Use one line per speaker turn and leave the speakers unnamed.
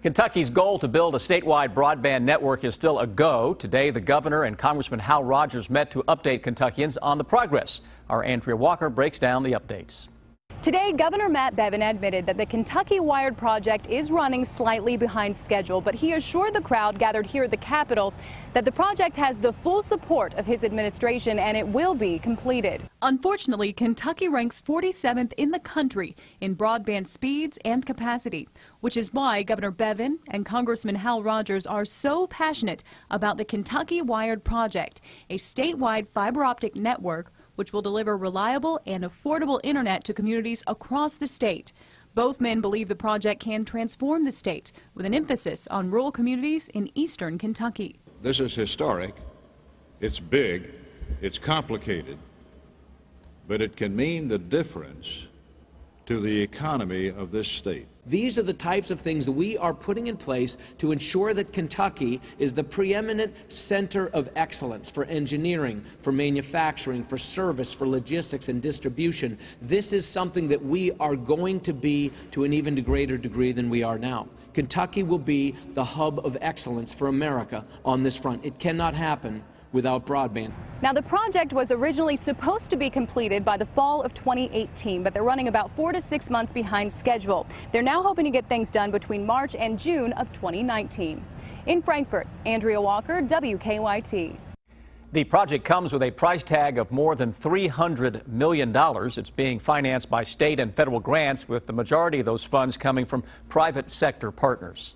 Kentucky's goal to build a statewide broadband network is still a go. Today, the governor and Congressman Hal Rogers met to update Kentuckians on the progress. Our Andrea Walker breaks down the updates.
Today, Governor Matt Bevin admitted that the Kentucky Wired project is running slightly behind schedule, but he assured the crowd gathered here at the Capitol that the project has the full support of his administration and it will be completed. Unfortunately, Kentucky ranks 47th in the country in broadband speeds and capacity, which is why Governor Bevin and Congressman Hal Rogers are so passionate about the Kentucky Wired project, a statewide fiber optic network which will deliver reliable and affordable internet to communities across the state. Both men believe the project can transform the state with an emphasis on rural communities in eastern Kentucky.
This is historic. It's big. It's complicated. But it can mean the difference to the economy of this state.
These are the types of things that we are putting in place to ensure that Kentucky is the preeminent center of excellence for engineering, for manufacturing, for service, for logistics and distribution. This is something that we are going to be to an even greater degree than we are now. Kentucky will be the hub of excellence for America on this front. It cannot happen without broadband.
Now, the project was originally supposed to be completed by the fall of 2018, but they're running about four to six months behind schedule. They're now hoping to get things done between March and June of 2019. In Frankfort, Andrea Walker, WKYT.
The project comes with a price tag of more than $300 million. It's being financed by state and federal grants, with the majority of those funds coming from private sector partners.